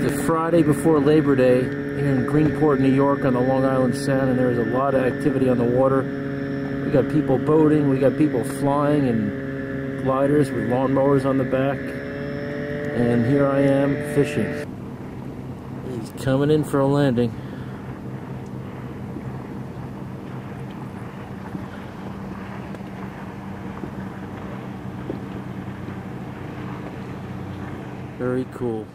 the Friday before Labor Day here in Greenport, New York on the Long Island Sound, and there's a lot of activity on the water. We got people boating, we got people flying in gliders with lawnmowers on the back, and here I am fishing. He's coming in for a landing. Very cool.